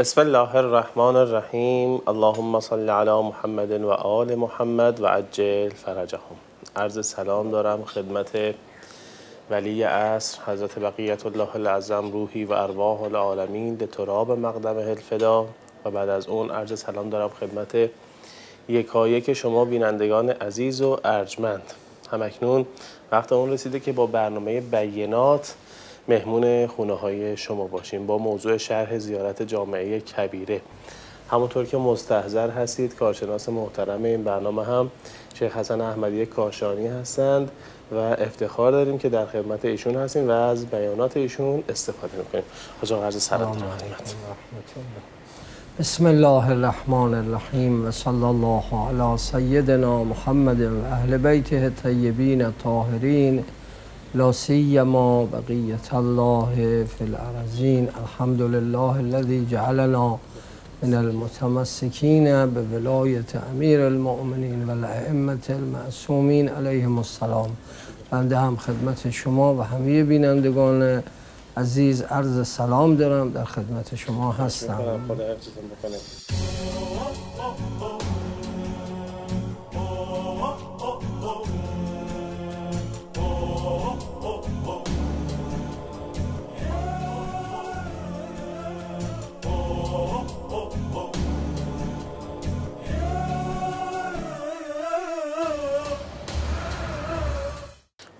بسم الله الرحمن الرحیم. اللهم صل علی محمد و آل محمد و عجل فرجهم. عرض سلام دارم خدمت ولی عصر حضرت بقیت الله العظم روحی و ارواح العالمین به تراب مقدم الفدا. و بعد از اون عرض سلام دارم خدمت یکایک شما بینندگان عزیز و ارجمند. همکنون وقت اون رسیده که با برنامه بینات مهمون خونه های شما باشیم با موضوع شرح زیارت جامعه کبیره. همونطور که مستحضر هستید کارشناس محترم این برنامه هم شیخ حسن احمدی کاشانی هستند و افتخار داریم که در خدمت ایشون هستیم و از بیانات ایشون استفاده می‌کنیم. حاج عرض سلام. خدمت بسم الله الرحمن الرحیم و صلی الله علی سیدنا محمد و اهل بیته الطیبین الطاهرین. لا بقیت الله فی الارضین الحمد لله الذي جعلنا من المتمسکین به ولایت امیر المؤمنین و الائمه المعصومین علیهم السلام. بنده هم خدمت شما و همه بینندگان عزیز عرض سلام دارم. در خدمت شما هستم.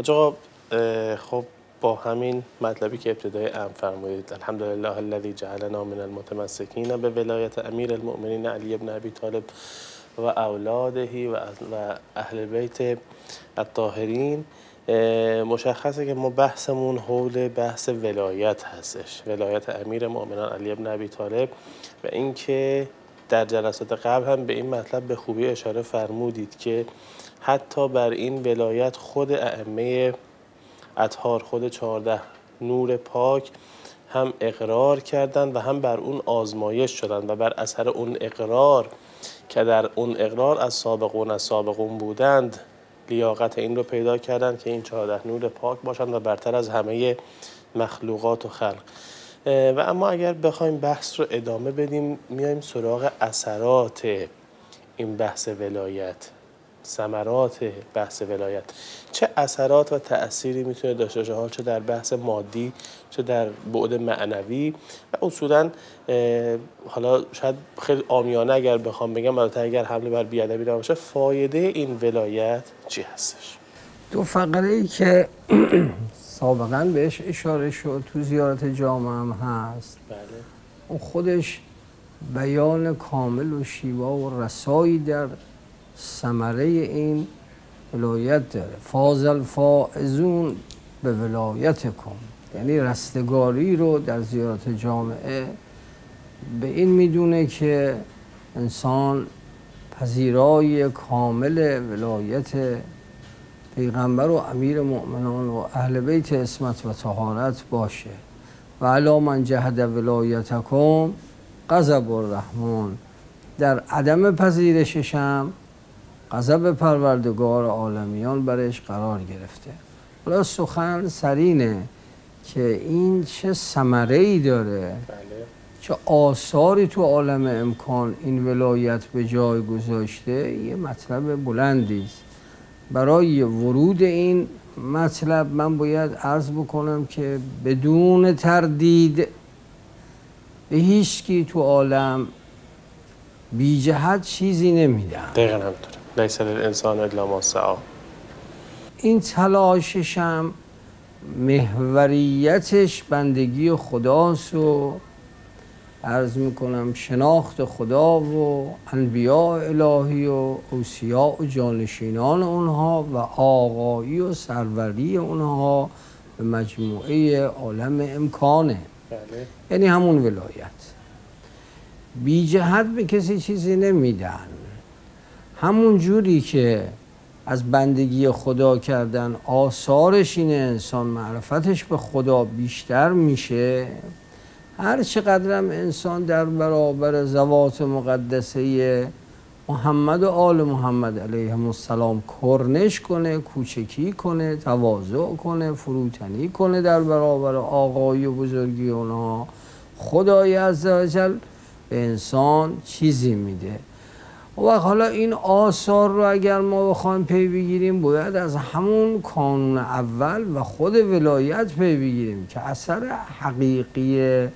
آقا خب با همین مطلبی که ابتدای ام فرمودید الحمدلله الذی جعلنا من المتمسکین به ولایت امیر المؤمنین علی ابن ابی طالب و اولادهی و اهل بیت الطاهرین. مشخصه که ما بحثمون حول بحث ولایت هستش ولایت امیر مؤمنان علی ابن ابی طالب و اینکه در جلسات قبل هم به این مطلب به خوبی اشاره فرمودید که حتی بر این ولایت خود ائمه اطهار خود چهارده نور پاک هم اقرار کردند و هم بر اون آزمایش شدند و بر اثر اون اقرار که در اون اقرار از سابقون از سابقون بودند لیاقت این رو پیدا کردند که این چهارده نور پاک باشند و برتر از همه مخلوقات و خلق. و اما اگر بخوایم بحث رو ادامه بدیم میایم سراغ اثرات این بحث ولایت. ثمرات بحث ولایت. چه اثرات و تأثیری می‌تونه داشته باشه؟ چه در بحث مادی چه در بعد معنوی؟ و اصولا حالا شاید خیلی آمیانه اگر بخوام بگم البته اگر حمله بر بیادبی نباشه فایده این ولایت چی هستش؟ دو فقره ای که سابقا بهش اشاره شد تو زیارت جامعه هم هست. بله. اون خودش بیان کامل و شیوا و رسایی در ثمره این ولایت داره. فاضل فائزون به ولایت کن. یعنی رستگاری رو در زیارت جامعه به این می‌دونه که انسان پذیرای کامل ولایت پیغمبر و امیر مؤمنان و اهل بیت اسمت و طهارت باشه. و علا من جهد ولایتکم غضب الرحمن. در عدم پذیرشش هم غضب پروردگار عالمیان برش قرار گرفته. حالا سخن سرینه که این چه سمره ای داره بله. چه آثاری تو عالم امکان این ولایت به جای گذاشته یه مطلب بلندی است. برای ورود این مطلب من باید عرض بکنم که بدون تردید به هیچ تو عالم بی جهت چیزی نمیدن دقیقا لیس للانسان الا ما سعا این تلاشش هم محوریتش بندگی خداست و عرض می‌کنم شناخت خدا و انبیاء الهی و اوسیاء و جانشینان اونها و آقایی و سروری اونها به مجموعه عالم امکانه. بله. یعنی همون ولایت. بی جهت به کسی چیزی نمیدن. همون جوری که از بندگی خدا کردن آثارش اینه انسان معرفتش به خدا بیشتر میشه. هر چقدرم انسان در برابر زوات مقدسه محمد و آل محمد علیه السلام کرنش کنه کوچکی کنه تواضع کنه فروتنی کنه در برابر آقای و بزرگی اونها خدای عزوجل به انسان چیزی میده. و حالا این آثار رو اگر ما بخوایم پی بگیریم باید از همون کانون اول و خود ولایت پی بگیریم که اثر حقیقی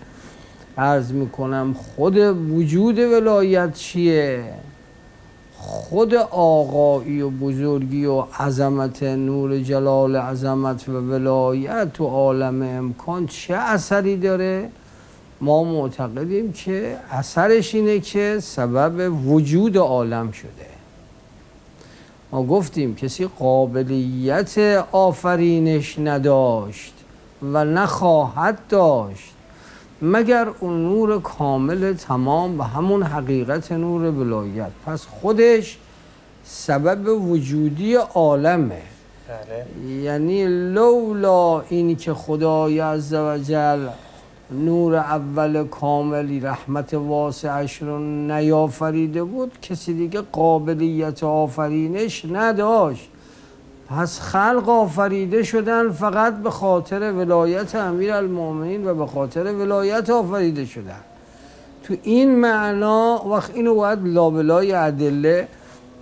عرض می‌کنم خود وجود ولایت چیه؟ خود آقایی و بزرگی و عظمت نور جلال عظمت و ولایت تو عالم امکان چه اثری داره؟ ما معتقدیم که اثرش اینه که سبب وجود عالم شده. ما گفتیم کسی قابلیت آفرینش نداشت و نخواهد داشت مگر اون نور کامل تمام و همون حقیقت نور ولایت. پس خودش سبب وجودی عالمه. بله. یعنی لولا اینی که خدای عزوجل نور اول کاملی رحمت واسعش رو نیافریده بود. کسی دیگه قابلیت آفرینش نداشت. پس خلق آفریده شدن فقط به خاطر ولایت امیر المؤمنین و به خاطر ولایت آفریده شدن. تو این معنا وقت اینو باید لابلای ادله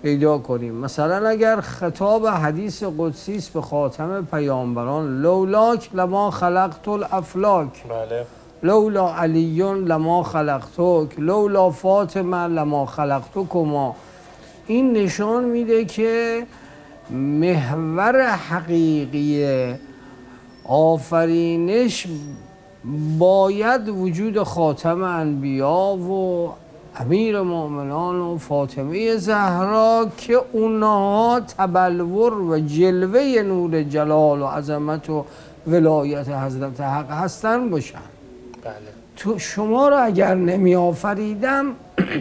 پیدا کنیم. مثلا اگر خطاب حدیث قدسی است به خاتم پیامبران لولاک لما خلقت الافلاک. بله. لولا علی لما خلقتک. لولا فاطمه لما خلقتکما. این نشان میده که محور حقیقی آفرینش باید وجود خاتم انبیا و امیر مؤمنان و فاطمه زهرا که اونها تبلور و جلوه نور جلال و عظمت و ولایت حضرت حق هستن باشن بله. تو شما رو اگر نمی آفریدم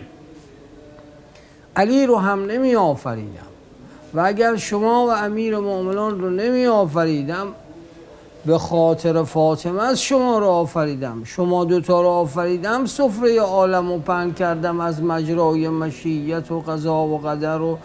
علی رو هم نمی آفریدم و اگر شما و امیر مؤمنان رو نمی آفریدم به خاطر فاطمه از شما رو آفریدم. شما دوتا رو آفریدم. سفره عالم رو پهن کردم از مجرای مشیت و قضا و قدر و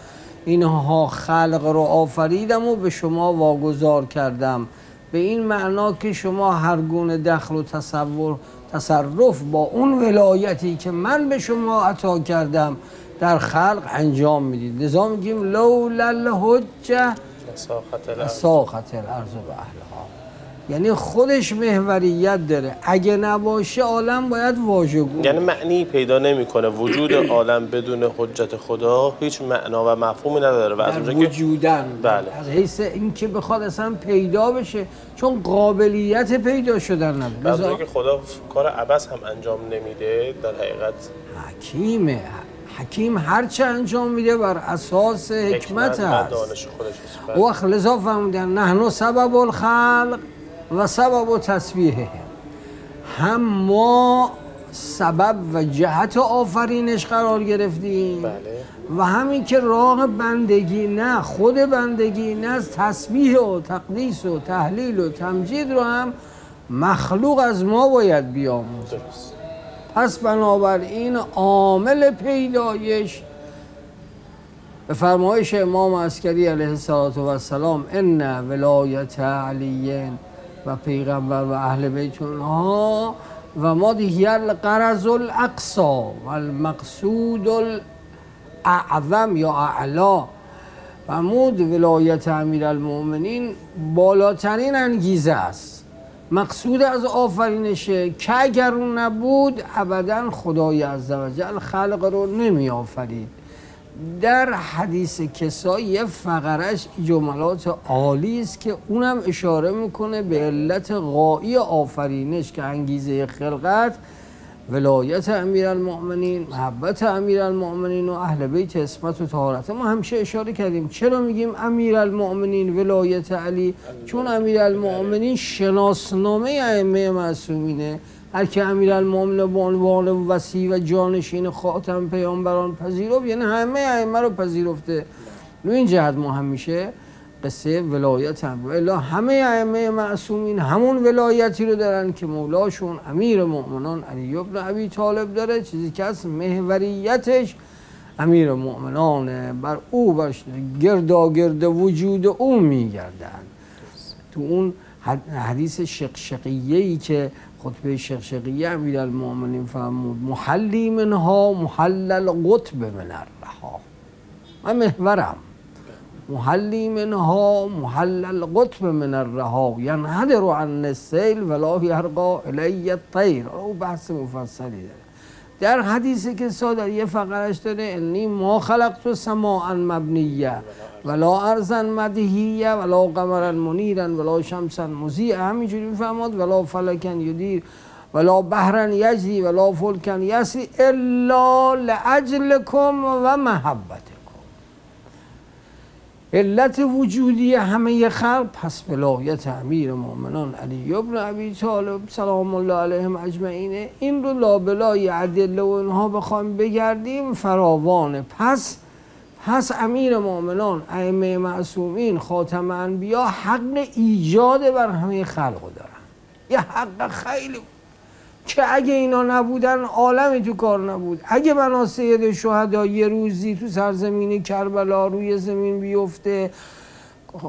اینها خلق رو آفریدم و به شما واگذار کردم. به این معنا که شما هر گونه دخل و تصور تصرف با اون ولایتی که من به شما عطا کردم در خلق انجام می‌دید. لذا میگیم لولا الحجه مساقت الارض. ساقت الارض به اهلها. یعنی خودش محوریت داره. اگه نباشه عالم باید واژگون یعنی معنی پیدا نمی‌کنه. وجود عالم بدون حجت خدا هیچ معنا و مفهومی نداره و از اونجا که وجودن بله. از حیث اینکه بخواد اصلا پیدا بشه چون قابلیت پیدا شدن نداره. و از اونجا که خدا کار عبس هم انجام نمیده در حقیقت حکیمه. حکیم هرچه انجام میده بر اساس حکمت و هست دانش خودش است. وقت لذا فهمیدن نحن سبب الخلق. و سبب تسبیحه. هم ما سبب و جهت آفرینش قرار گرفتیم. بله. و همین که راه بندگی نه خود بندگی نه از تسبیح و تقدیس و تحلیل و تمجید رو هم مخلوق از ما باید بیاموزه. پس بنابراین عامل پیدایش به فرمایش امام عسکری علیه السلام ان ولایت علی و پیغمبر و اهل بیت اونها و ما دیگه القرض الاقصا و المقصود الاعظم یا اعلا. فرمود ولایت امیر المؤمنین بالاترین انگیزه است. مقصود از آفرینشه که اگر اون نبود ابدا خدای عزوجل خلق رو نمی آفرید در حدیث کسا یه فقرش جملات عالی است که اونم اشاره می‌کنه به علت غایی آفرینش که انگیزه خلقت ولایت امیر المؤمنین محبت امیر المؤمنین و اهل بیت اسمت و طهارت. ما همیشه اشاره کردیم. چرا میگیم امیر المؤمنین ولایت علی؟ چون امیر المؤمنین شناسنامه ائمه معصومینه. هر که امیر المؤمنین به عنوان وسیع و جانشین خاتم پیامبران پذیرفت یعنی همه ائمه رو پذیرفته. نو این جهت ما همیشه قصه ولایت هم. الا همه ائمه معصومین همون ولایتی رو دارن که مولاشون امیر مؤمنان علی ابن ابی طالب داره. چیزی که از محوریتش امیر مؤمنانه بر او بر گرداگرد وجود او میگردن. تو اون حدیث شقشقیه ای که خطبه شقشقیه امیر المؤمنین فرمود محلی منها محلل قطب من الرها. من محورم. محلی منها محلل قطب من الرها ینهدر عن السیل ولا یرقا الی الطیر. او بحث مفصلی داره. در حدیثی که ساده یه فقرش داره انی ما خلقت سماعا مبنیه ولا ارزا مدهیه ولا قمرا منیرا ولا شمسا مزیعه همینجوری می‌فهمد ولا فلکا یدیر ولا بحرا یجری ولا فلکا یسی الا لاجلکم و محبتکم علت وجودی همه خلق پس ولایت امیر مؤمنان علی ابن ابی طالب سلام الله علیهم اجمعین. این رو لابلای ادله و اینها بخوایم بگردیم. فراوانه پس پس امیر مؤمنان ائمه معصومین خاتم انبیا حق ایجاد بر همه خلق دارن. یه حق خیلی که اگه اینا نبودن عالمی تو کار نبود. اگه بنا سید شهدا یه روزی تو سرزمین کربلا روی زمین بیفته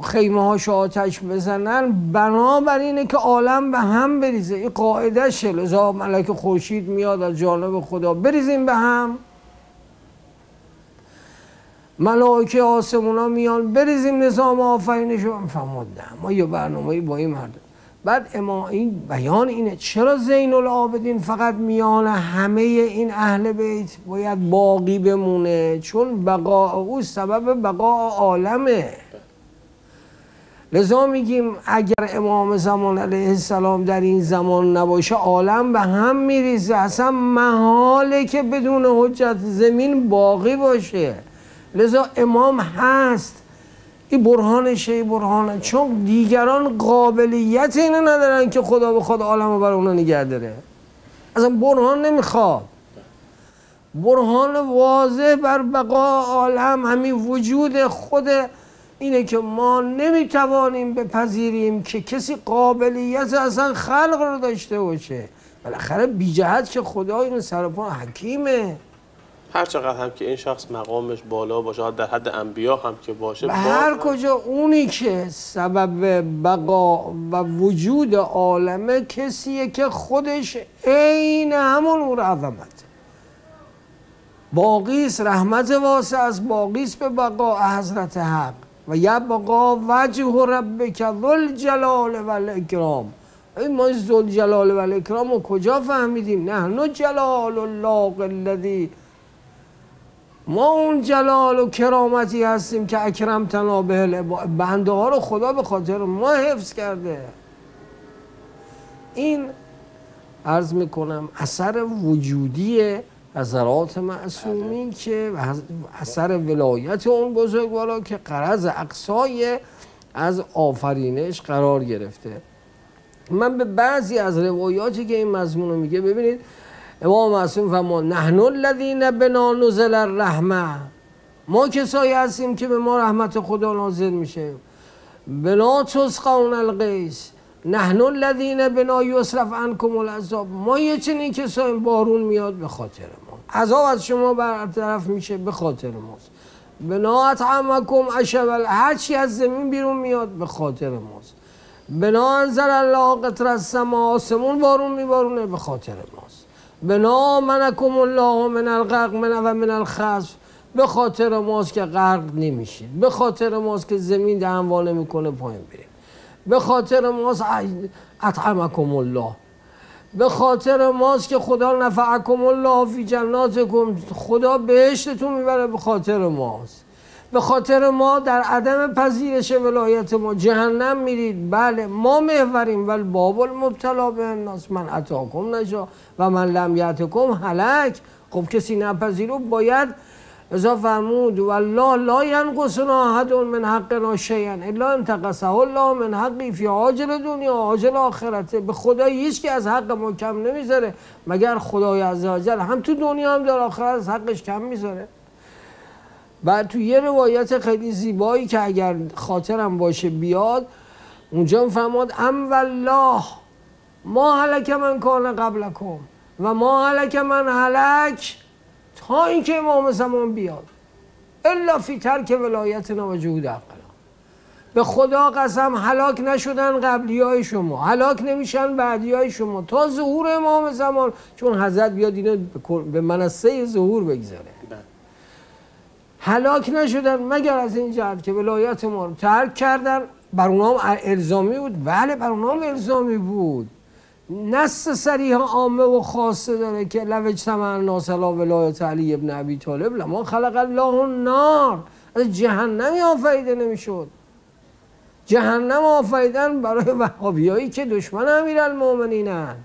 خیمه هاشو آتش بزنن بنابر اینه که عالم به هم بریزه. این قاعده لذا ملک خورشید میاد از جانب خدا. بریزیم به هم. ملائکه آسمونا میان. بریزیم نظام آفرینش. رو ما یه برنامه با این مردم. بعد اما این بیان اینه چرا زین العابدین فقط میان همه این اهل بیت؟ باید باقی بمونه چون بقا او سبب بقا عالمه. لذا میگیم اگر امام زمان علیه السلام در این زمان نباشه عالم به هم میریزه. اصلا محاله که بدون حجت زمین باقی باشه. لذا امام هست. این برهانشه این برهانه. چون دیگران قابلیت اینو ندارن که خدا به خود عالم رو بر اونا نگه داره. اصلا برهان نمی‌خواد. برهان واضح بر بقا عالم همین وجود خود اینه که ما نمی‌توانیم بپذیریم که کسی قابلیت اصلا خلق رو داشته باشه. بالاخره بی جهت که خدا این سرپا حکیمه. هر چقدر هم که این شخص مقامش بالا باشه در حد انبیا هم که باشه هر کجا اونی که سبب بقا و وجود عالمه کسیه که خودش عین همون او عظمت. باقیس رحمت واسه از باقیس به بقا حضرت حق. و یبقا وجه ربک ذل جلال و الاکرام. این ما ذل جلال و الاکرام رو کجا فهمیدیم؟ نه جلال الله الذی ما اون جلال و کرامتی هستیم که اکرم تنابه بنده ها رو خدا به خاطر ما حفظ کرده. این عرض می‌کنم اثر وجودی حضرات معصومین که اثر ولایت اون بزرگوارا که قرض اقصای از آفرینش قرار گرفته. من به بعضی از روایاتی که این مضمون رو میگه ببینید امام معصوم فرما نحن الذین بنا نزل الرحمه ما کسایی هستیم که به ما رحمت خدا نازل میشه. بنا تسقون القیس نحن الذین بنا یصرف عنکم العذاب. ما یه چنین کسایی بارون میاد به خاطر ما. عذاب از شما برطرف میشه به خاطر ماست. بنا اطعمکم اشبل هر چی از زمین بیرون میاد به خاطر ماست. بنا انزل الله قطر از سما آسمون بارون میبارونه به خاطر ماست. بنا منکم الله من الغرق من و من الخصف به خاطر ماست که غرق نمیشید به خاطر ماست که زمین دهنوانه می‌کنه پایین بریم. به خاطر ماست اطعمکم الله. به خاطر ماست که خدا نفعکم الله فی جناتکم. خدا بهشتتون می‌بره به خاطر ماست. به خاطر ما در عدم پذیرش ولایت ما جهنم میرید. بله ما محوریم ولی باب المبتلا به الناس. من اتاکم نجا و من لم یعتکم هلک. خب کسی نپذیرو باید ازا فرمود. والله لا ینقصنا احد من حقنا شیئا الا انتقصه الله من حقی فی عاجل دنیا عاجل آخرته. به خدا هیچ که از حق ما کم نمی‌ذاره. مگر خدای عزوجل هم تو دنیا هم در آخرت حقش کم می‌ذاره. بعد تو یه روایت خیلی زیبایی که اگر خاطرم باشه بیاد اونجا فرماد ام والله ما هلک من کان قبلکم و ما هلک من هلک تا اینکه امام زمان بیاد الا فی ترک ولایتنا و جهود به خدا قسم هلاک نشدن قبلی های شما هلاک نمیشن بعدی های شما تا ظهور امام زمان چون حضرت بیاد اینو به منصه ظهور بگذاره. هلاک نشدن مگر از این جهت که ولایت ما رو ترک کردن. بر اونام الزامی بود. بله بر اونام الزامی بود. نص سریح عامه و خاصه داره که لوج سمن ناسلا ولایت علی ابن ابی طالب لما خلق الله النار. از جهنمی آفریده نمی‌شد. جهنم آفریدن برای وهابیایی که دشمن امیرالمؤمنینن.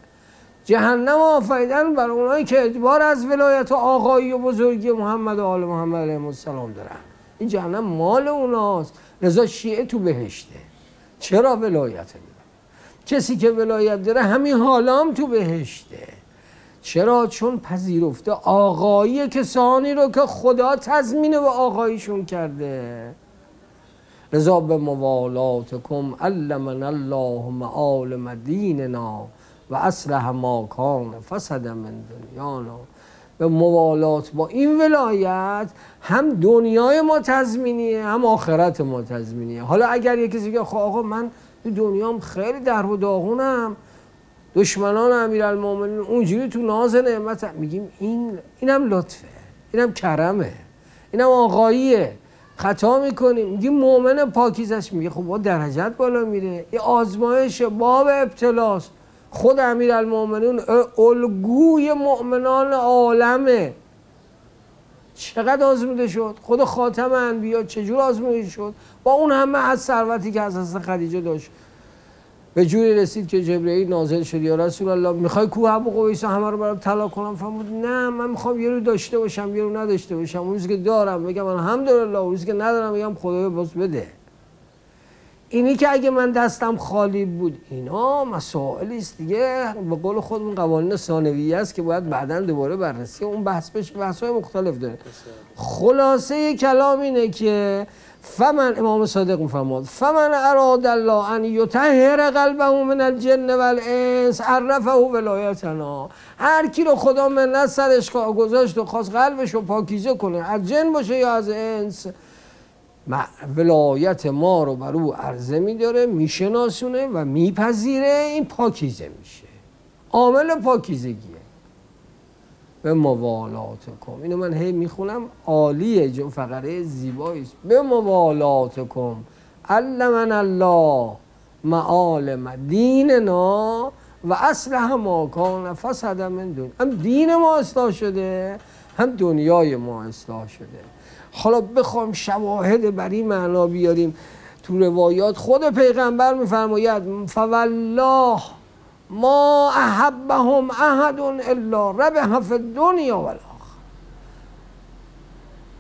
جهنم آفریدن برای اونایی که اعتبار از ولایت و آقایی و بزرگی محمد و آل محمد علیه السلام دارن. این جهنم مال اوناست. رضا شیعه تو بهشته. چرا ولایت داره؟ کسی که ولایت داره همین حالام تو بهشته. چرا؟ چون پذیرفته آقایی کسانی رو که خدا تضمینه به آقاییشون کرده. رضا به موالاتکم علمنا الله معالم دیننا. و اصلح ما کان فسد من دنیانا به موالات با این ولایت هم دنیای ما تضمینیه هم آخرت ما تضمینیه. حالا اگر یکی کسی که خب آقا من تو دنیام خیلی در و داغونم دشمنان امیرالمومنین اونجوری تو ناز نعمت میگیم این اینم لطفه اینم کرمه اینم آقاییه. خطا می‌کنیم. میگیم مؤمن پاکیزش میگه خب با درجت بالا میره. یه آزمایش باب ابتلاس خود امیرالمومنین الگوی مؤمنان عالمه. چقدر آزموده شد؟ خود خاتم انبیا چجور آزموده شد؟ با اون همه از ثروتی که از حضرت خدیجه داشت. به جوری رسید که جبرئیل نازل شد یا رسول الله می‌خوای کوه ابو قبیس همه رو برام طلا کنم؟ فرمود نه من می‌خوام یه رو داشته باشم یه رو نداشته باشم اون روزی که دارم بگم الحمدلله اون روزی که ندارم بگم خدایا باز بده. اینی که اگه من دستم خالی بود اینا مسائلی است دیگه. به قول خودمون قوانین ثانویه است که باید بعدا دوباره بررسی اون بحث بشه بحث های مختلف داره. خلاصه کلام اینه که فمن امام صادق میفرماد فمن اراد الله ان یطهر قلبه من الجن والانس عرفه ولایتنا. هر کی رو خدا منت سرش گذاشت و خواست قلبش رو پاکیزه کنه از جن باشه یا از انس ولایت ما رو بر او عرضه میداره میشناسونه و میپذیره این پاکیزه میشه. عامل پاکیزگیه. به موالات کن اینو من هی می‌خونم عالیه جو فقره زیبایی است. به موالات کن علمن الله معالم دیننا و اصل ما کان فسد من دون هم دین ما اصلاح شده هم دنیای ما اصلاح شده. حالا بخوام شواهد بر این معنا بیاریم تو روایات خود پیغمبر میفرماید فوالله ما احبهم احد الا ربح فی الدنیا والاخره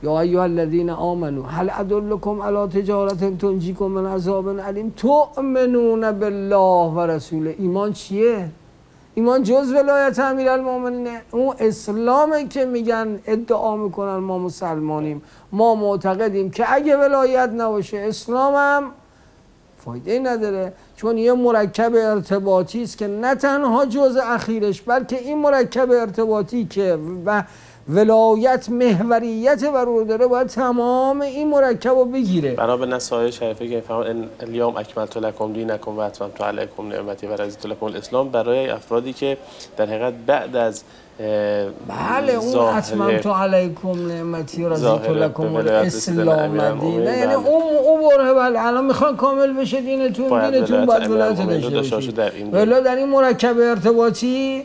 یا ایها الذین آمنوا هل ادلکم علی تجارت تنجیکم من عذاب علیم؟ تؤمنون بالله و رسول ایمان چیه؟ ایمان جز ولایت امیرالمومنینه اون اسلامه که میگن ادعا می‌کنن ما مسلمانیم ما معتقدیم که اگه ولایت نباشه اسلامم فایده نداره. چون یه مرکب ارتباطی است که نه تنها جز اخیرش بلکه این مرکب ارتباطی که و ولایت محوریت او داره باید تمام این مرکب رو بگیره. بنا به نصایح شریفه که فهم الیوم اکملت لکم دینکم و اتممت علیکم نعمتی و رضیت لکم الاسلام. برای افرادی که در حقیقت بعد از بله اون اتممت علیکم نعمتی و رضیت لکم الاسلام دینه یعنی اون اون بره بله. الان می‌خوان کامل بشه دینتون دینتون باید ولایت داشته باشید در این مرکب ارتباطی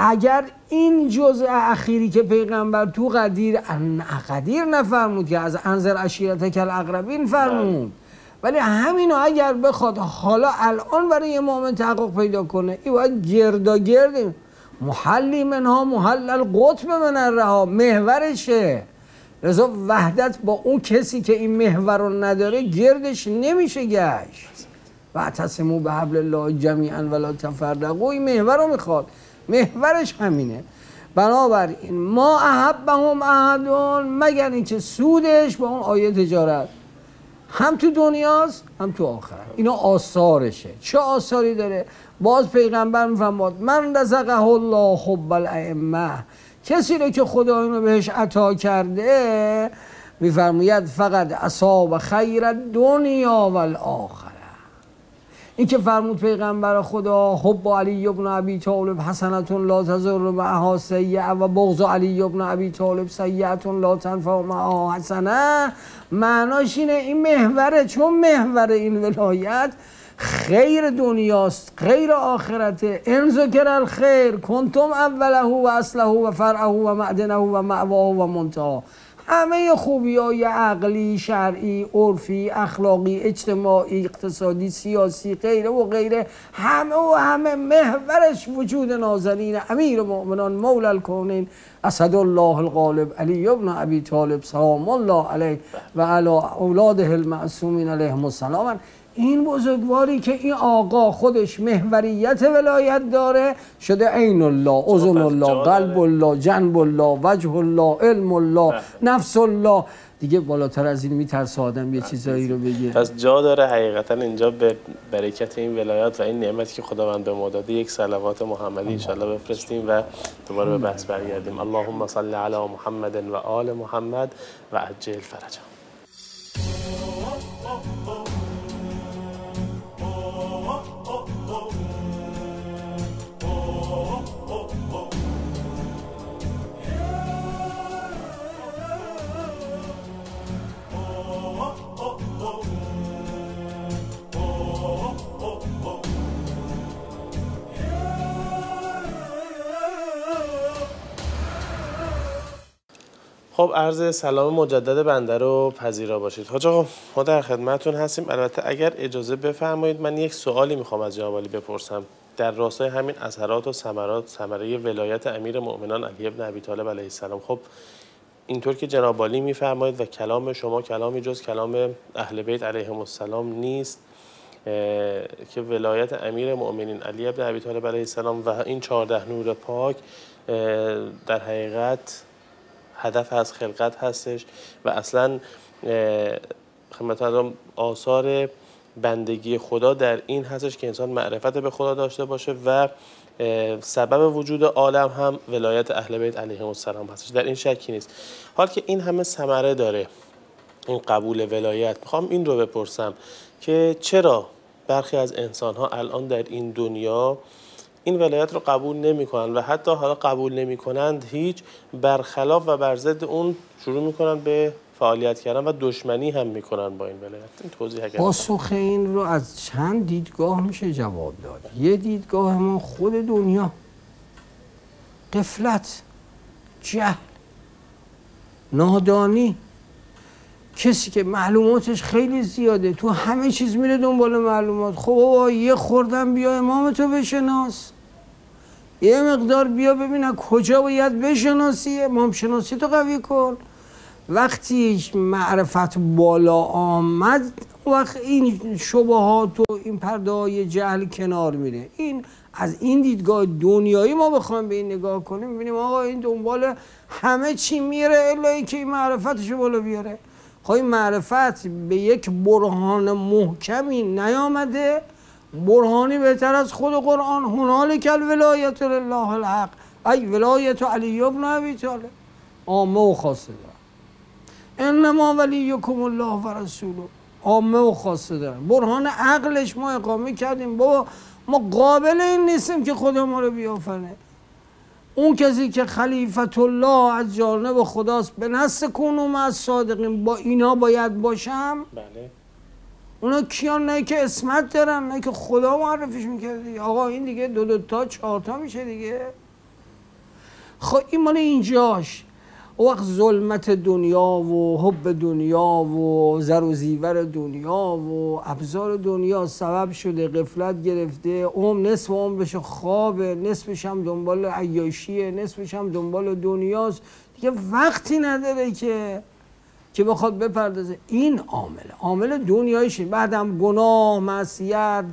اگر این جزء اخیری که پیغمبر تو قدیر قدیر نفرمود که از انظر اشیرت کل اقربین فرمود ولی همینو اگر بخواد حالا الان برای امام تحقق پیدا کنه این باید گردا گردیم محلی منها محل القطب من الرها محورشه. رضا وحدت با اون کسی که این محور رو نداره گردش نمیشه گشت. و تصمو به حبل الله جمیعا ولا تفرقو این محور رو می‌خواد. محورش همینه. بنابراین ما احبهم احدون مگر اینکه سودش با اون آیه تجارت. هم تو دنیاست هم تو آخرت. اینا آثارشه. چه آثاری داره؟ باز پیغمبر میفرماد من رزقه الله حب الائمه. کسی رو که خدا اینو بهش عطا کرده میفرماید فقط اصاب خیر دنیا و الاخره این که فرمود پیغمبر خدا حب علی ابن ابی طالب حسنتون لا تزر معها سیعه و بغض علی ابن ابی طالب سیعتون لا تنفع معها حسنه. معناش اینه این محوره چون محور این ولایت خیر دنیاست خیر آخرته. ان ذکر الخیر کنتم اوله و اصله و فرعه و معدنه و معواه و منتها همه خوبی های عقلی، شرعی، عرفی، اخلاقی، اجتماعی، اقتصادی، سیاسی، غیره و غیره همه و همه محورش وجود نازنین امیر مؤمنان مولا الکونین اسد الله الغالب علی ابن ابی طالب سلام الله علیه و علی اولاده المعصومین علیهم السلام. این بزرگواری که این آقا خودش محوریت ولایت داره شده عین الله اذن الله قلب الله جنب الله وجه الله علم الله بله. نفس الله. دیگه بالاتر از این میترسه آدم یه چیزایی رو بگه. پس جا داره حقیقتا اینجا به برکت این ولایات و این نعمتی که خداوند به ما داده یک صلوات محمدی انشالله بفرستیم و دوباره به بحث برگردیم. اللهم صل علی محمد و آل محمد و عجل فرجا خب عرض سلام مجدد بنده رو پذیرا باشید. حاج آقا ما در خدمتتون هستیم. البته اگر اجازه بفرمایید من یک سوالی می‌خوام از جناب بپرسم. در راستای همین اثرات و ثمرات ثمره ولایت امیر مؤمنان علی ابن ابی طالب علیه السلام. خب اینطور که جناب عالی میفرمایید و کلام شما کلامی جز کلام اهل بیت علیهم السلام نیست که ولایت امیر مؤمنین علی ابن ابی طالب علیه السلام و این چهارده نور پاک در حقیقت هدف از خلقت هستش و اصلا خدمت آثار بندگی خدا در این هستش که انسان معرفت به خدا داشته باشه و سبب وجود عالم هم ولایت اهل بیت علیهم السلام هستش. در این شکی نیست. حال که این همه ثمره داره این قبول ولایت می‌خوام این رو بپرسم که چرا برخی از انسان ها الان در این دنیا این ولایت رو قبول نمی کنند و حتی حالا قبول نمی کنند هیچ برخلاف و بر ضد اون شروع می‌کنن به فعالیت کردن و دشمنی هم می‌کنن با این ولایت. این توضیح اگر پاسخ این رو از چند دیدگاه میشه جواب داد. یه دیدگاه ما خود دنیا. قفلت جهل نادانی. کسی که معلوماتش خیلی زیاده. تو همه چیز میره دنبال معلومات. خب یه خوردن بیا امام تو بشناس. یه مقدار بیا ببینم کجا باید بشناسی. امام شناسی تو قوی کن. وقتی معرفت بالا آمد وقت این شبهات و این پرده های جهل کنار میره. این از این دیدگاه دنیایی ما بخوایم به این نگاه کنیم ببینیم آقا این دنبال همه چی میره الا که این معرفتشو بالا بیاره. خب این معرفت به یک برهان محکمی نیامده. برهانی بهتر از خود قرآن. هنالک الولایت لله الحق. ای ولایت علی ابن ابی طالب. عامه و خاصه دارن. انما ولیکم الله و رسوله. عامه و خاصه دارن. برهان عقلش ما اقامه کردیم. بابا ما قابل این نیستیم که خدا ما رو بیافنه اون کسی که خلیفت الله از جانب خداست به نست کنوم از صادقین با اینا باید باشم؟ بله. اونا کیان؟ نه که اسمت دارن نه که خدا معرفیش می‌کرده. آقا این دیگه دو دو تا چهار تا میشه دیگه. خب این مال اینجاش. وقت ظلمت دنیا و حب دنیا و زر و زیور دنیا و ابزار دنیا سبب شده قفلت گرفته عمر نصف عمر بشه خوابه نصفش هم دنبال عیاشیه نصفش هم دنبال دنیاست. دیگه وقتی نداره که که بخواد بپردازه. این عامله عامل دنیایشه بعدم گناه معصیت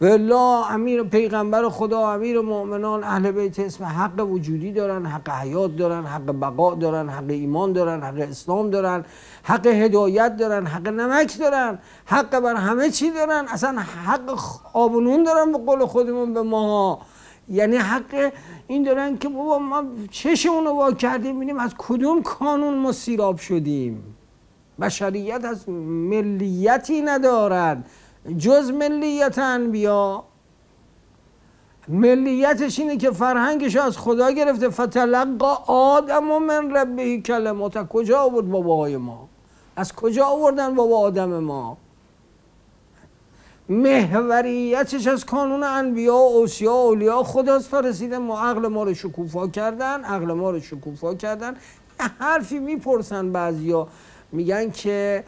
ولا امیر پیغمبر خدا امیر مؤمنان اهل بیت اسم حق وجودی دارن حق حیات دارن حق بقا دارن حق ایمان دارن حق اسلام دارن حق هدایت دارن حق نمک دارن حق بر همه چی دارن. اصلا حق آبنون دارن به قول خودمون به ما یعنی حق این دارن که بابا ما چشمون رو وا کردیم بینیم از کدوم کانون ما سیراب شدیم. بشریت از ملیتی ندارد جز ملیت انبیا ملیتش اینه که فرهنگش از خدا گرفته. فتلقا آدم و من ربهی کلمات. کجا آورد باباهای ما؟ از کجا آوردن بابا آدم ما؟ محوریتش از کانون انبیا و اوسیا و اولیا. خداست تا رسیده ما عقل ما رو شکوفا کردن عقل ما رو شکوفا کردن. حرفی می‌پرسن بعضیا. میگن که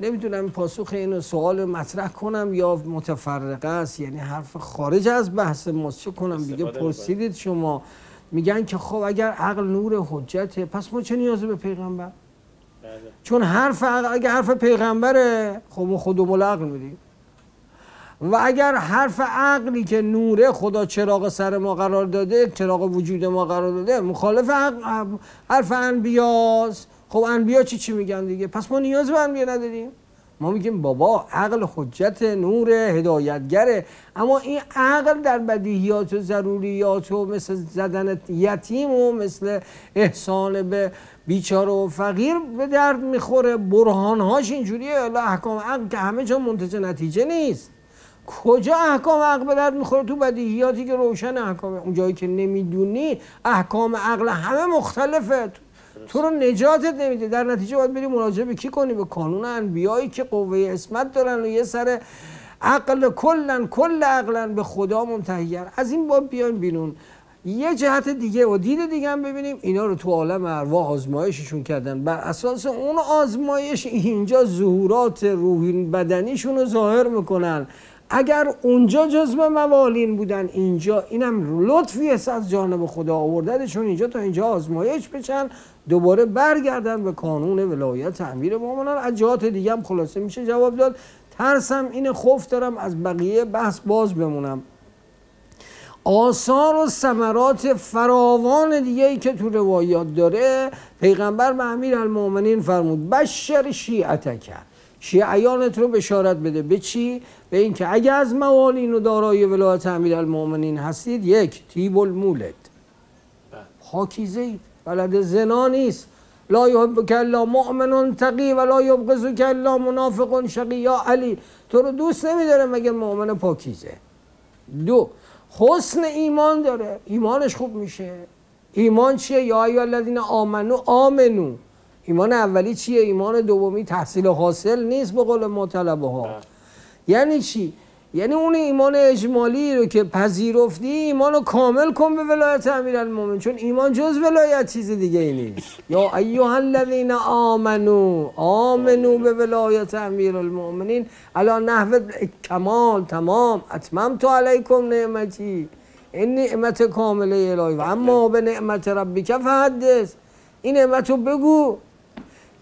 نمی‌تونم پاسخ اینو سوال مطرح کنم یا متفرقه است. یعنی حرف خارج از بحث ماست. چه کنم؟ دیگه پرسیدید شما. میگن که خب اگر عقل نور حجته پس ما چه نیازی به پیغمبر؟ بله. چون حرف عقل اگر حرف پیغمبره خب ما خودمون عقل میدیم. و اگر حرف عقلی که نوره خدا چراغ سر ما قرار داده چراغ وجود ما قرار داده مخالف حرف انبیاست. خب انبیا چی چی میگن دیگه؟ پس ما نیاز به انبیا نداریم. ما میگیم بابا عقل حجت نور هدایتگره. اما این عقل در بدیهیات و ضروریات و مثل زدن یتیم و مثل احسان به بیچاره و فقیر به درد می‌خوره. برهانهاش اینجوریه. احکام عقل که همه جا منتج نتیجه نیست. کجا احکام عقل به درد می‌خوره؟ تو بدیهیاتی که روشن احکام اون جایی که نمی‌دونی احکام عقل همه مختلفه. تو رو نجاتت نمیده. در نتیجه باید بری مراجعه به کی کنی به کانون انبیایی که قوه اسمت دارن و یه سر عقل کلن کل عقلن به خدا منتهیگر از این باب بیایم بیرون. یه جهت دیگه و دید دیگه هم ببینیم. اینا رو تو عالم ارواح آزمایششون کردن. بر اساس اون آزمایش اینجا ظهورات روحی بدنیشون رو ظاهر می‌کنن. اگر اونجا جزم موالین بودن اینجا اینم لطفی است از جانب خدا آوردنشون. اینجا تا اینجا آزمایش بشن دوباره برگردن به کانون ولایت امیر مومنان از جهات دیگه هم خلاصه میشه جواب داد. ترسم این خوف دارم از بقیه بحث باز بمونم. آثار و ثمرات فراوان دیگه ای که تو روایات داره پیغمبر به امیر فرمود بشر شیعت کرد شیعیانت رو بشارت بده. به چی؟ به اینکه اگه از موالین و دارای ولایت امیر المومنین هستید یک تیب المولد. پاکیزه اید بلد زنا نیست. لا یحب الا مؤمن تقی و لا یبغض الا منافق شقی. یا علی تو رو دوست نمیداره مگه مؤمن پاکیزه؟ دو حسن ایمان داره. ایمانش خوب میشه. ایمان چیه؟ یا ایو الذین آمنو آمنو. ایمان اولی چیه؟ ایمان دومی تحصیل حاصل نیست به قول مطلبه ها. یعنی چی؟ یعنی اون ایمان اجمالی رو که پذیرفتی ایمان رو کامل کن به ولایت المومن چون ایمان جز ولایت چیز دیگه ای نیست. یا ایها الذین آمنو آمنو به ولایت المومنین علا نحو کمال تمام. اتمم تو علیکم نعمتی. این نعمت کامله الهی. و اما به نعمت ربک فحدث. این نعمت رو بگو.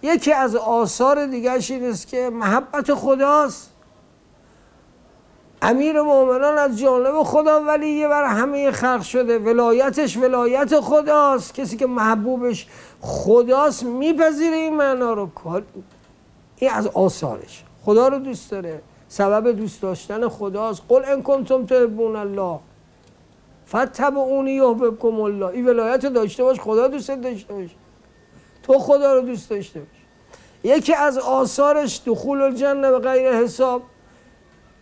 یکی از آثار دیگرش این است که محبت خداست. امیر مؤمنان از جانب خدا ولی بر همه خلق شده. ولایتش ولایت خداست. کسی که محبوبش خداست میپذیره این معنا رو. این از آثارش. خدا رو دوست داره. سبب دوست داشتن خداست. قل ان کنتم تحبون الله. فتبعونی یحببکم الله. این ولایت داشته باش. خدا دوست داشته باش. تو خدا رو دوست داشته باش. یکی از آثارش دخول الجنه به غیر حساب.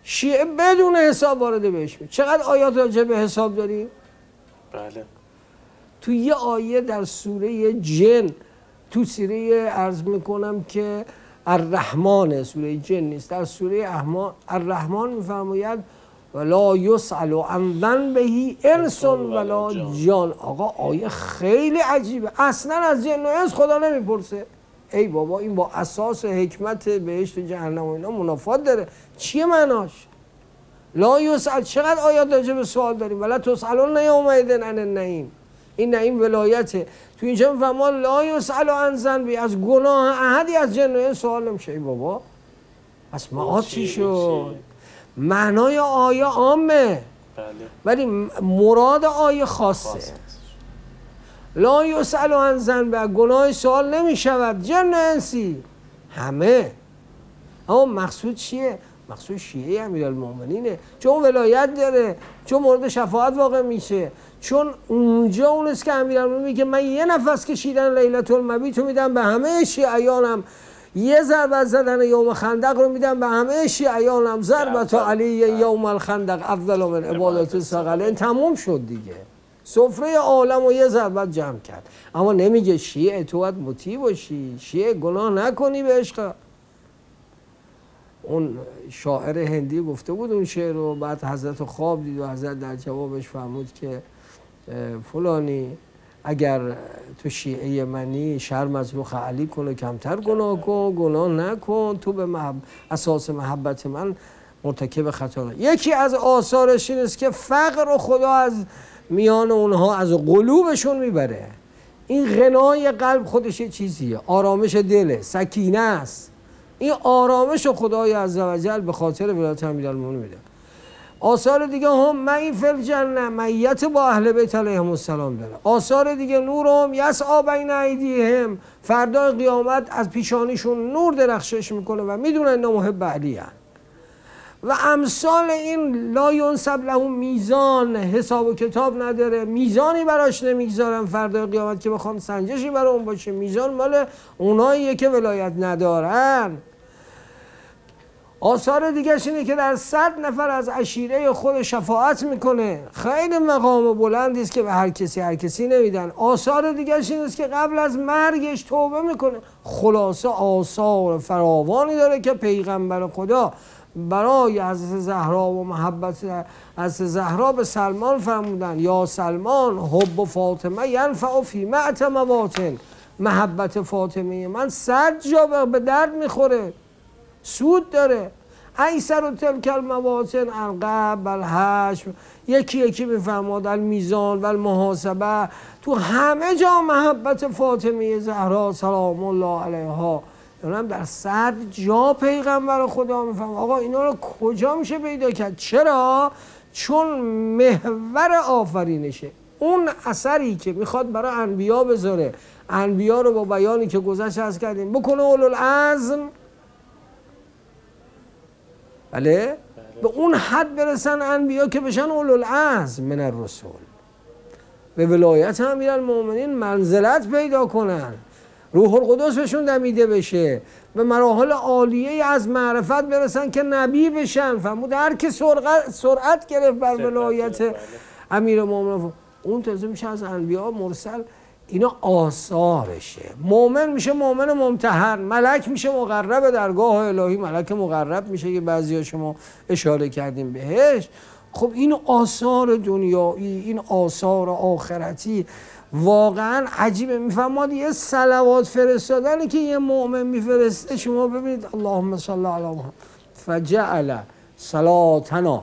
شیعه بدون حساب وارد بهش می چقدر آیات راجع به حساب داریم؟ بله. تو یه آیه در سوره جن تو سوره ارز می‌کنم که الرحمن سوره جن نیست در سوره الرحمن میفرماید ولا یسأل عن بهی انس ولا جان. آقا آیه خیلی عجیبه. اصلا از جن و انس خدا نمی‌پرسه. ای بابا این با اساس حکمت بهشت و جهنم و اینا منافات داره. چیه معناش؟ لا یسأل چقدر آیات راجع به سوال داریم؟ ولا تسألون یومئذ عن النعیم. این نعیم ولایته. تو اینجا میفهمان لا یسأل عن ذنبی از گناه احدی از جن سوال نمیشه. ای بابا پس ما چی شد؟ معنای آیه عامه. بله. ولی مراد آیه خاصه. لا یسأل عن ذنب گناه سوال نمی شود جن انسی. همه. اما مقصود چیه؟ مقصود شیعه امیرالمومنینه چون ولایت داره چون مورد شفاعت واقع میشه. چون اونجا اون است که امیرالمومنین میگه من یه نفس کشیدن لیلت المبیت میدم به همه شیعیانم. یه ضربت زدن یوم خندق رو میدن به همه شیعیان هم ضربت علی یوم الخندق افضل من عبادت سقلین تموم شد دیگه. سفره عالم رو یه ضربت جمع کرد. اما نمیگه شیعه تو باید مطیع باشی. شیعه گناه نکنی به عشق. اون شاعر هندی گفته بود اون شعر رو بعد حضرت خواب دید و حضرت در جوابش فرمود که فلانی اگر تو شیعه منی شرم از علی کنه کمتر گناه کن گناه نکن. تو به محب... اساس محبت من مرتکب خطا یکی از آثارش این است که فقر و خدا از میان اونها از قلوبشون می‌بره. این غنای قلب خودش یه چیزیه. آرامش دله سکینه است. این آرامش خدای عزوجل به خاطر ولایت امیرالمومنین میده. آثار دیگه هم معی فل جنه معیت با اهل بیت علیهم السلام داره. آثار دیگه نورم یسعا بین ایدیهم فردا قیامت از پیشانیشون نور درخشش می‌کنه و می‌دونن اینا محب علی. و امثال این لا ینسب له میزان حساب و کتاب نداره. میزانی براش نمی‌گذارن فردا قیامت که بخوام سنجشی برای اون باشه میزان مال اوناییه که ولایت ندارن. آثار دیگه اینه که در صد نفر از عشیره خود شفاعت می‌کنه. خیلی مقام بلندی است که به هر کسی هر کسی نمیدن. آثار دیگه این است که قبل از مرگش توبه می‌کنه. خلاصه آثار فراوانی داره که پیغمبر خدا برای حضرت زهرا و محبت از زهرا به سلمان فرمودن یا سلمان حب و فاطمه ینفع فی معت مواتن محبت فاطمه من صد جا به درد می‌خوره. سود داره. ایسر و تلکل مواسن القب الحشم. یکی یکی میفرماد المیزان و المحاسبه. تو همه جا محبت فاطمه زهرا سلام الله علیها. دارم در صد جا پیغمبر خدا میفهم آقا اینا رو کجا میشه پیدا کرد؟ چرا؟ چون محور آفرینشه. اون اثری که می‌خواد برای انبیا بذاره. انبیا رو با بیانی که گذشت از کردیم. بکنه اولوالعزم بله؟ به اون حد برسن انبیا که بشن اولوالعزم من الرسول. به ولایت امیرالمؤمنین منزلت پیدا کنن. روح القدس بهشون دمیده بشه به مراحل عالیه از معرفت برسن که نبی بشن. فرمود هر که سرعت گرفت بر ولایت بله. امیر مومن اون تازه میشه از انبیا مرسل اینا آثارشه. مؤمن میشه مؤمن ممتحن ملک میشه مقرب درگاه الهی ملک مقرب میشه که بعضی شما اشاره کردیم بهش. خب این آثار دنیایی این آثار آخرتی واقعا عجیبه. میفهماد یه سلوات فرستادنی که یه مؤمن میفرسته شما ببینید. اللهم صل علی محمد. فجعل صلاتنا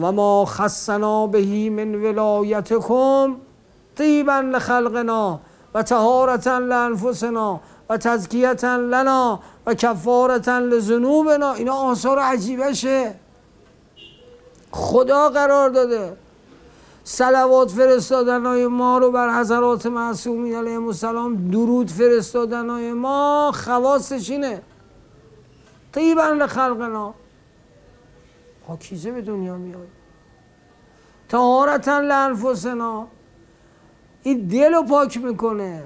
و ما خصنا بهی من ولایتکم طیبا لخلقنا و تهارتا لانفسنا و تزکیتا لنا و کفارتا لذنوبنا. اینا آثار عجیبشه. خدا قرار داده. سلوات فرستادن های ما رو بر حضرات معصومین علیه السلام درود فرستادن های ما خواستش اینه. طیبا لخلقنا. پاکیزه به دنیا میاد تهارتا لانفسنا. این دل رو پاک می‌کنه.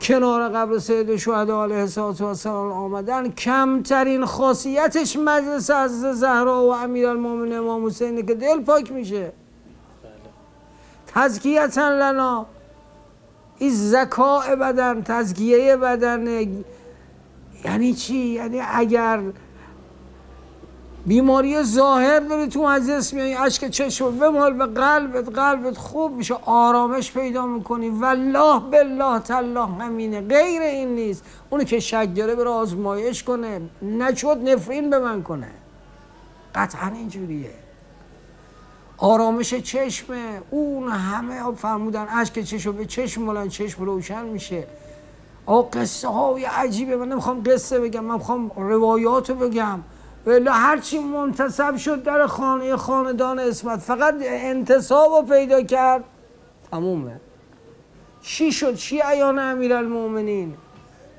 کنار قبر سید شهدا علیه السلام آمدن. کمترین خاصیتش مجلس از زهرا و امیرالمومنین امام حسینه که دل پاک میشه. تزکیتا لنا؟ این زکاء بدن تزکیه بدن. یعنی چی؟ یعنی اگر بیماری ظاهر داری تو مجلس میای اشک چشم بمال به قلبت قلبت خوب میشه آرامش پیدا می‌کنی. والله بالله تالله همینه. غیر این نیست. اونی که شک داره بره آزمایش کنه. نشد نفرین به من کنه. قطعا اینجوریه. آرامش چشمه. اون همه فرمودن اشک چشم به چشم مولن چشم روشن میشه. آقا قصه های عجیبه. من نمی‌خوام قصه بگم من می‌خوام روایات بگم. ولی هرچی منتصب شد در خانه خاندان اسمت فقط انتصاب رو پیدا کرد. تمومه. چی شد؟ چی ایان امیر المومنین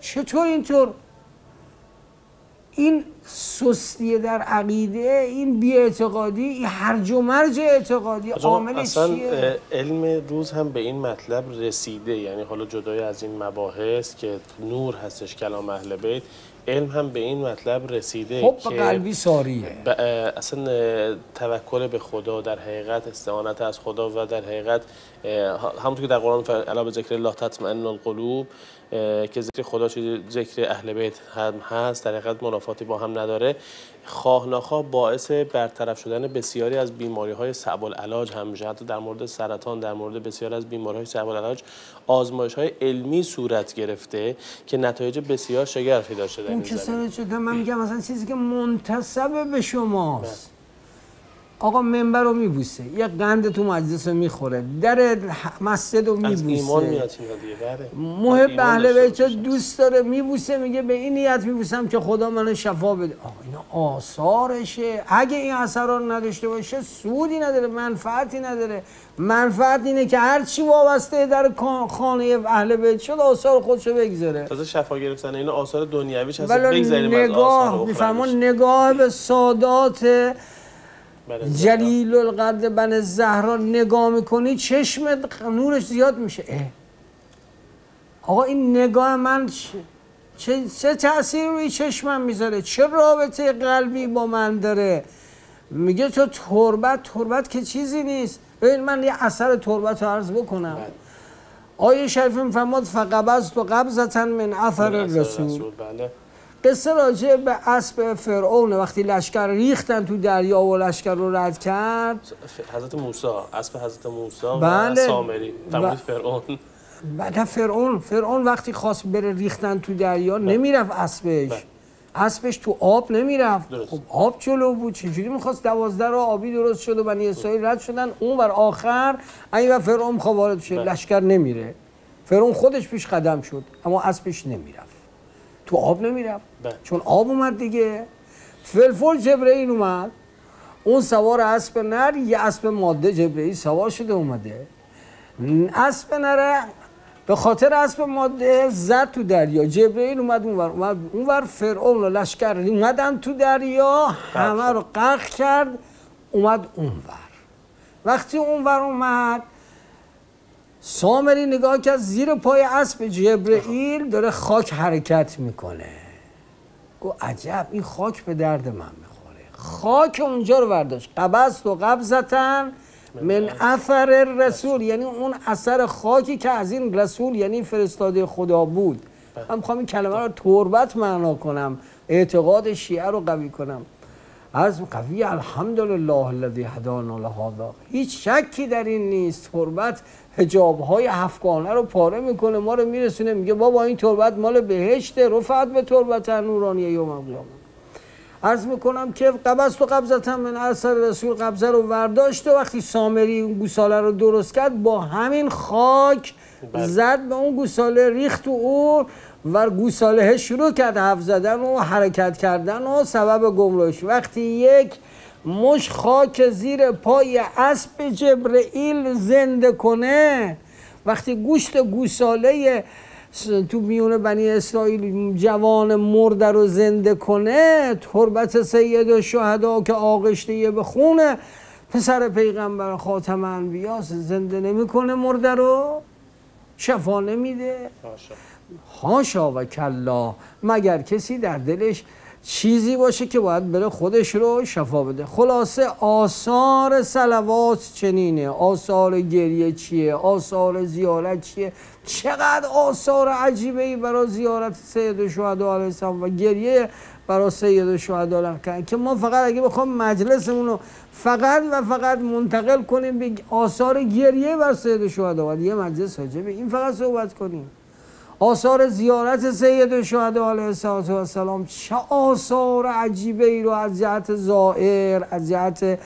چطور اینطور؟ این سستی در عقیده این بیاعتقادی این هرج و مرج اعتقادی عاملش اصلا چیه؟ علم روز هم به این مطلب رسیده. یعنی حالا جدای از این مباحث که نور هستش کلام اهل بیت علم هم به این مطلب رسیده که قلبی ساریه. اصلا توکل به خدا در حقیقت استعانت از خدا و در حقیقت همونطور که در قرآن الا به ذکر الله تطمئن القلوب که ذکر خدا چیزی ذکر اهل بیت هم هست در حقیقت منافاتی با هم نداره. خواه ناخواه باعث برطرف شدن بسیاری از بیماری های صعب العلاج هم میشه حتی در مورد سرطان در مورد بسیاری از بیماری های صعب العلاج آزمایش های علمی صورت گرفته که نتایج بسیار شگرفی داشته در این شده من میگم مثلا چیزی که منتصب به شماست. آقا منبر رو میبوسه. یه قند تو مجلس رو می‌خوره. در مسجد رو از ایمان میبوسه. محب اهل بیت. دوست داره. میبوسه میگه به این نیت میبوسم که خدا منو شفا بده. آقا اینا آثارشه. اگه این اثر رو نداشته باشه سودی نداره منفعتی نداره. منفعت اینه که هر چی وابسته در خانه اهل بیت شد آثار خودشو بگذاره. تازه شفا گرفتن. اینا آثار دنیویش هست بگذاریم از نگاه آثار میفرما. نگاه به سادات جلیل القدر بن زهرا نگاه می‌کنی چشمت نورش زیاد میشه. اه. آقا این نگاه من چه- چه, تأثیر روی چشمم می‌ذاره؟ چه رابطه قلبی با من داره؟ میگه تو تربت تربت که چیزی نیست. ببین من یه اثر تربت رو عرض بکنم. بله. آیه شریف میفرماد فقبضت و قبضتا من اثر بله، الرسول. بله. قصه راجع به اسب فرعون. وقتی لشکر ریختن تو دریا و لشکر رو رد کرد. حضرت موسی اسب حضرت موسی و بله. سامری. فرمود فرعون. بعد فرعون. فرعون وقتی خواست بره ریختن تو دریا نمی‌رفت اسبش. بله. اسبش تو آب نمی‌رفت. خب آب جلو بود. چجوری می‌خواست دوازده رو آبی درست شد و بنی اسرائیل رد شدن؟ اون بر آخر این و فرعون می‌خواد وارد شه. بله. لشکر نمیره. فرعون خودش پیش قدم شد اما اسبش نمی‌رفت. تو آب نمی‌رفت. بله. چون آب اومد دیگه. فلفل جبرئیل اومد. اون سوار اسب نر یه اسب ماده جبرئیل سوار شده اومده. اسب نره به خاطر اسب ماده زد تو دریا. جبرئیل اومد اونور اومد اونور فرعون و لشکر اومدن تو دریا همه رو غرق کرد اومد اونور وقتی اونور اومد سامری نگاه کرد زیر پای اسب جبرئیل داره خاک حرکت می‌کنه. گو عجب این خاک به درد من می‌خوره. خاک اونجا رو برداشت. قبضت و قبضتن من اثر رسول یعنی اون اثر خاکی که از این رسول یعنی فرستاده خدا بود. من می‌خوام این کلمه رو تربت معنا کنم اعتقاد شیعه رو قوی کنم. از قوی الحمدلله الذی هدانا لهذا. هیچ شکی در این نیست. تربت حجاب های هفگانه رو پاره می‌کنه ما رو میرسونه میگه بابا این تربت مال بهشته رفعت به تربت نورانی یوم القیامه. عرض می‌کنم که قبض و قبضتا من اثر رسول قبضه رو ورداشت و وقتی سامری اون گوساله رو درست کرد با همین خاک بله. زد به اون گوساله ریخت تو اون و گوساله شروع کرد حرف زدن و حرکت کردن و سبب گمراهش وقتی یک مش خاک زیر پای اسب جبرئیل زنده کنه وقتی گوشت گوساله تو میون بنی اسرائیل جوان مرده رو زنده کنه تربت سید و شهدا که آغشته به خونه پسر پیغمبر خاتم انبیاس زنده نمی‌کنه مرده رو شفا نمیده. هاشا و کلا مگر کسی در دلش چیزی باشه که باید بره خودش رو شفا بده؟ خلاصه آثار سلوات چنینه. آثار گریه چیه؟ آثار زیارت چیه؟ چقدر آثار عجیبه ای برای زیارت سید شهدا علیه و گریه برای سید شهدا که ما فقط اگه بخوام مجلسمون رو فقط و فقط منتقل کنیم به آثار گریه بر سید شهدا و یه مجلس راجع به این فقط صحبت کنیم. آثار زیارت سید شهدا علیه و السلام چه آثار عجیبه ای رو از جهت زائر از جهت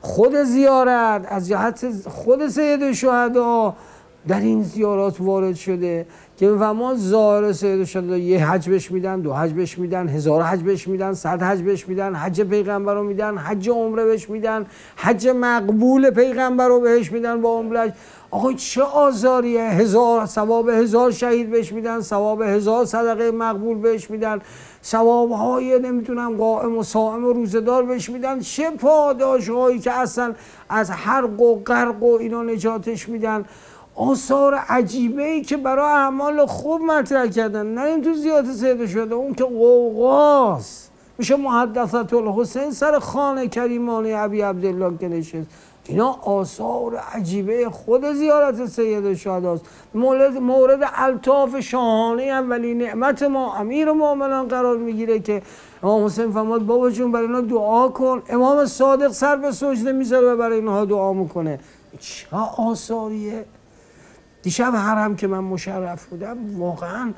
خود زیارت از جهت خود سید شهدا در این زیارات وارد شده که میفهمون ظاهر سید شده یه حج بهش میدن دو حج بهش میدن هزار حج بهش میدن صد حج بهش میدن حج پیغمبر رو میدن حج عمره بهش میدن حج مقبول پیغمبر رو بهش میدن با عمرش. آقا چه آزاریه؟ هزار ثواب هزار شهید بهش میدن ثواب هزار صدقه مقبول بهش میدن ثواب های نمی‌تونم قائم و صائم و روزدار بهش میدن. چه پاداش هایی که اصلا از حرق و غرق و اینا نجاتش میدن. آثار عجیبه ای که برای اعمال خوب مطرح کردن. نه این تو زیاد سیده شده اون که قوقاست میشه محدثت الحسین سر خانه کریمانه ابی عبدالله که نشست. اینا آثار عجیبه. خود زیارت سید شهداست. مورد, مورد الطاف شاهانه اولی نعمت ما. امیر مؤمنان قرار می‌گیره که امام حسین فرماد بابا جون برای اینا دعا کن. امام صادق سر به سجده می‌ذاره و برای اینها دعا می‌کنه. چه آثاریه. دیشب حرم که من مشرف بودم واقعا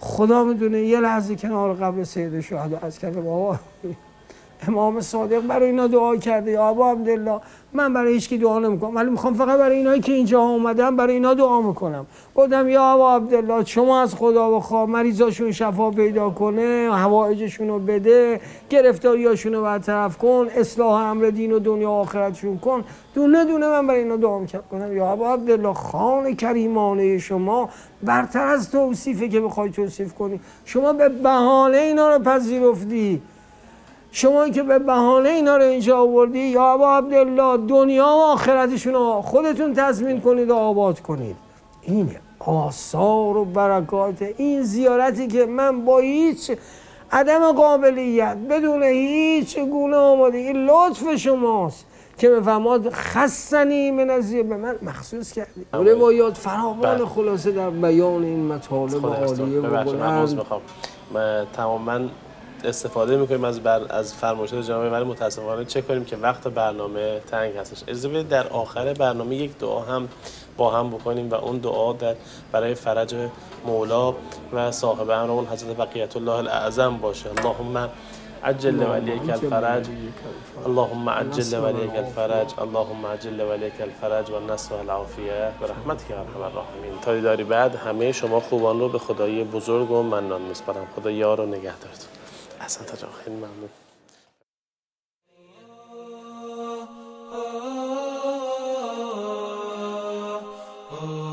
خدا می‌دونه یه لحظه کنار قبل سید شهدا از کرده بابا امام صادق برای اینا دعا کرده. یا عبدالله من برای هیچ دعا نمی‌کنم. ولی می‌خوام فقط برای اینایی که اینجا اومدم برای اینا دعا می‌کنم. گفتم یا ابا عبدالله شما از خدا بخوا مریضاشون شفا پیدا کنه حوائجشون رو بده گرفتاریاشون رو برطرف کن اصلاح امر دین و دنیا آخرتشون کن. دونه دونه من برای اینا دعا می‌کنم. یا ابا عبدالله خان کریمانه شما برتر از توصیفه که بخوای توصیف کنی. شما به بهانه اینا رو پذیرفتی. شما که به بهانه اینا رو اینجا آوردی یا ابا عبدالله دنیا و آخرتشون رو خودتون تضمین کنید و آباد کنید. اینه آثار و برکات این زیارتی که من با هیچ عدم قابلیت بدون هیچ گونه آماده این لطف شماست که بفهماد خستنی من از به من مخصوص کردی. روایات فراوان خلاصه در بیان این مطالب عالیه و بلند. تماما استفاده می‌کنیم از بر از فرمایشات جناب ولی متاسفانه چه کنیم که وقت برنامه تنگ هستش. اجازه در آخر برنامه یک دعا هم با هم بکنیم و اون دعا در برای فرج مولا و صاحب امر اون حضرت بقیت الله الاعظم باشه. اللهم عجل ولیک الفرج. اللهم عجل ولیک الفرج. اللهم عجل ولیک الفرج و النصر و العافیه. رحمتک یا ارحم الراحمین. تا دیداری بعد همه شما خوبان رو به خدای بزرگ و منان میسپارم. خدا یار و نگهدارتون. das hat das auch hinmachen. Oh.